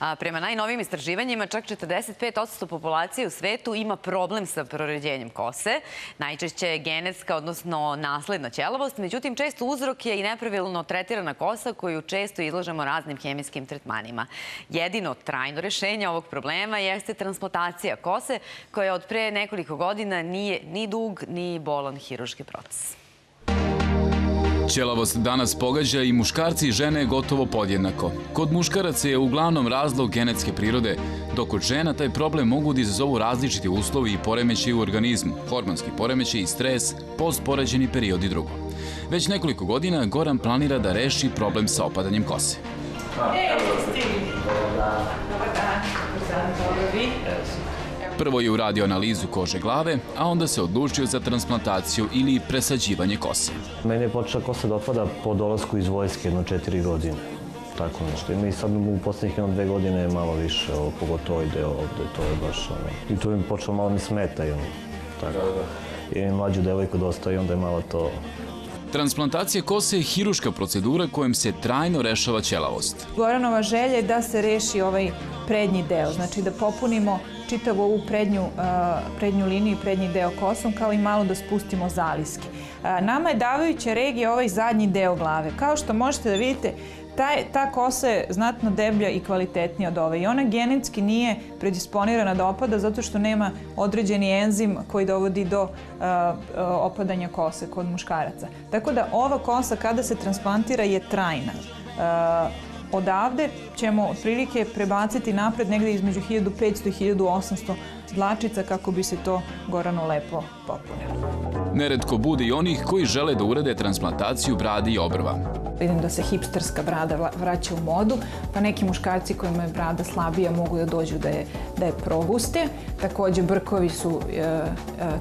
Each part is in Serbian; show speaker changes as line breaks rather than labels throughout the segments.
A, prema najnovijim istraživanjima, čak 45% populacije u svetu ima problem sa proređenjem kose. Najčešće je genetska, odnosno nasledna ćelavost, međutim često uzrok je i nepravilno tretirana kosa koju često izlažemo raznim hemijskim tretmanima. Jedino trajno rešenje ovog problema jeste transplantacija kose koja od pre nekoliko godina nije ni dug ni bolan hiruški proces.
Ćelavost danas pogađa i muškarci i žene gotovo podjednako. Kod muškaraca je uglavnom razlog genetske prirode, dok kod žena taj problem mogu da izazovu različiti uslovi i poremeći u organizmu, hormonski poremeći i stres, postpoređeni period i drugo. Već nekoliko godina Goran planira da reši problem sa opadanjem kose. Prvo je uradio analizu kože glave, a onda se odlučio za transplantaciju ili presađivanje kose.
Meni je počela kosa da otpada po dolasku iz vojske jedno četiri godine. Tako nešto. I mi sad u poslednjih jedno dve godine malo više, ovo, pogotovo ovaj deo ovde, to je baš ono. I tu mi počelo malo mi smeta i ono. Tako. I mlađu devojku dosta i onda je malo to
Transplantacija kose je hiruška procedura kojom se trajno rešava ćelavost.
Goranova želja je da se reši ovaj prednji deo, znači da popunimo čitavu ovu prednju, prednju liniju i prednji deo kosom, kao i malo da spustimo zaliske. Nama je davajuća regija ovaj zadnji deo glave. Kao što možete da vidite, ta, ta kosa je znatno deblja i kvalitetnija od ove i ona genetski nije predisponirana da opada zato što nema određeni enzim koji dovodi do uh, opadanja kose kod muškaraca. Tako da ova kosa kada se transplantira je trajna. Odavde ćemo otprilike prebaciti napred negde između 1500 i 1800 dlačica kako bi se to Gorano lepo popunilo.
Neretko bude i onih koji žele da urade transplantaciju brade i obrva.
Vidim da se hipsterska brada vraća u modu, pa neki muškarci kojima je brada slabija mogu da dođu da je, da je proguste. Takođe, brkovi su e, e,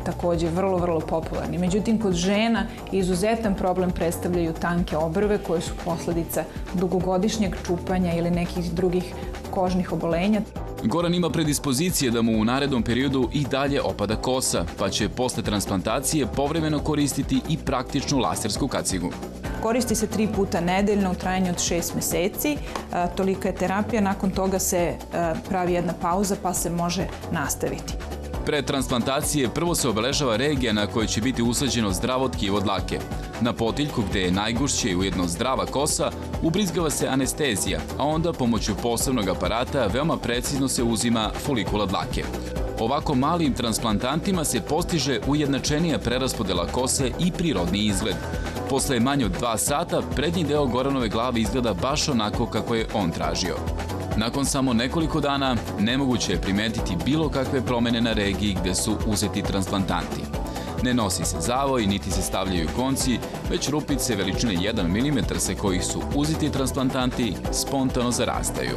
takođe vrlo, vrlo popularni. Međutim, kod žena izuzetan problem predstavljaju tanke obrve koje su posledica dugogodišnjeg čupanja ili nekih drugih kožnih obolenja.
Goran ima predispozicije da mu u narednom periodu i dalje opada kosa, pa će posle transplantacije povremeno koristiti i praktičnu lasersku kacigu.
Koristi se tri puta nedeljno u trajanju od šest meseci. Tolika je terapija, nakon toga se pravi jedna pauza pa se može nastaviti.
Pre transplantacije prvo se obeležava regija na kojoj će biti usađeno zdravo tkivo dlake. Na potiljku gde je najgušće i ujedno zdrava kosa ubrizgava se anestezija, a onda pomoću posebnog aparata veoma precizno se uzima folikula dlake. Ovako malim transplantantima se postiže ujednačenija preraspodela kose i prirodni izgled. Posle manje od dva sata, prednji deo Goranove glave izgleda baš onako kako je on tražio. Nakon samo nekoliko dana, nemoguće je primetiti bilo kakve promene na regiji gde su uzeti transplantanti. Ne nosi se zavoj, niti se stavljaju konci, već rupice veličine 1 mm sa kojih su uzeti transplantanti spontano zarastaju.